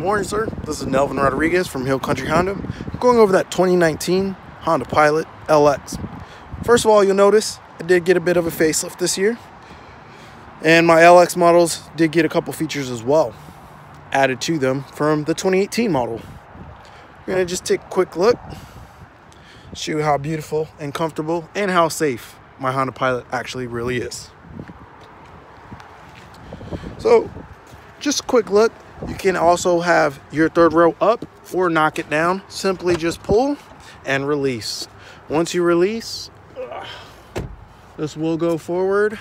morning, sir. This is Nelvin Rodriguez from Hill Country Honda. I'm going over that 2019 Honda Pilot LX. First of all, you'll notice I did get a bit of a facelift this year. And my LX models did get a couple features as well added to them from the 2018 model. We're gonna just take a quick look, show you how beautiful and comfortable and how safe my Honda Pilot actually really is. So just a quick look. You can also have your third row up or knock it down. Simply just pull and release. Once you release, this will go forward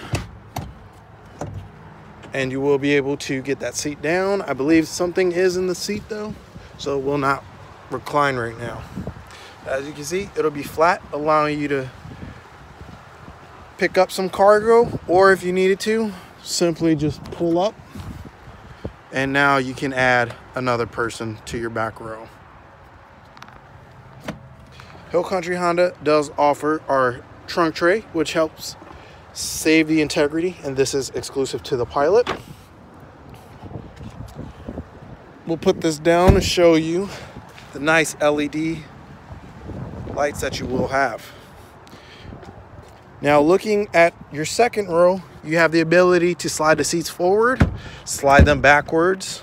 and you will be able to get that seat down. I believe something is in the seat though, so it will not recline right now. As you can see, it'll be flat, allowing you to pick up some cargo, or if you needed to, simply just pull up and now you can add another person to your back row. Hill Country Honda does offer our trunk tray, which helps save the integrity, and this is exclusive to the Pilot. We'll put this down to show you the nice LED lights that you will have. Now looking at your second row, you have the ability to slide the seats forward, slide them backwards,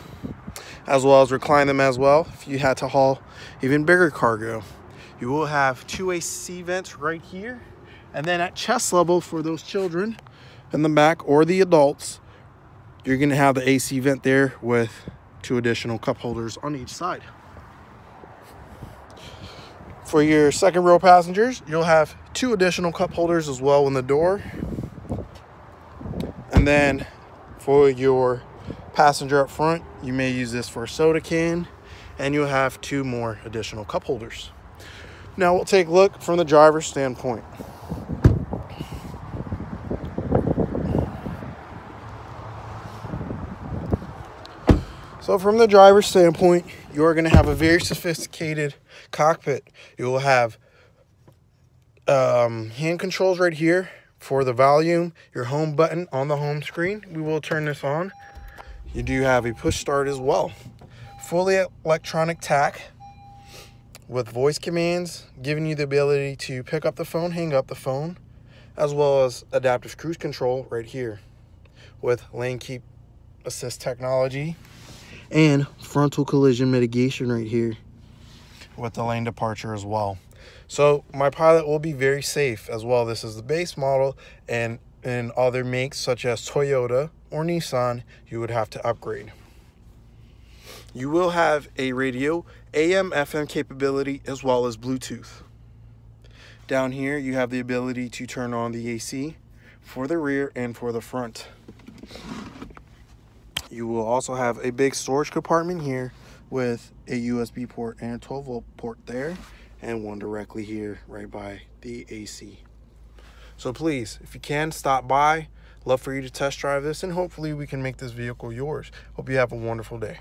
as well as recline them as well if you had to haul even bigger cargo. You will have two AC vents right here. And then at chest level for those children in the back or the adults, you're gonna have the AC vent there with two additional cup holders on each side. For your second row passengers, you'll have two additional cup holders as well in the door. And then for your passenger up front, you may use this for a soda can and you'll have two more additional cup holders. Now we'll take a look from the driver's standpoint. So from the driver's standpoint, you're going to have a very sophisticated cockpit. You will have um, hand controls right here for the volume, your home button on the home screen. We will turn this on. You do have a push start as well. Fully electronic tach with voice commands, giving you the ability to pick up the phone, hang up the phone, as well as adaptive cruise control right here with lane keep assist technology and frontal collision mitigation right here with the lane departure as well. So my Pilot will be very safe as well. This is the base model and in other makes such as Toyota or Nissan, you would have to upgrade. You will have a radio, AM, FM capability, as well as Bluetooth. Down here, you have the ability to turn on the AC for the rear and for the front. You will also have a big storage compartment here with a USB port and a 12 volt port there and one directly here right by the AC. So please, if you can, stop by. Love for you to test drive this and hopefully we can make this vehicle yours. Hope you have a wonderful day.